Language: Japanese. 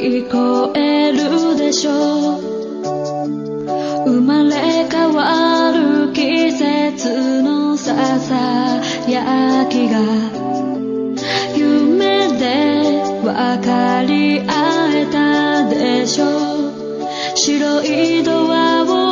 聞こえるでしょう生まれ変わる季節のささやきが夢で分かり合えたでしょう。白いドアを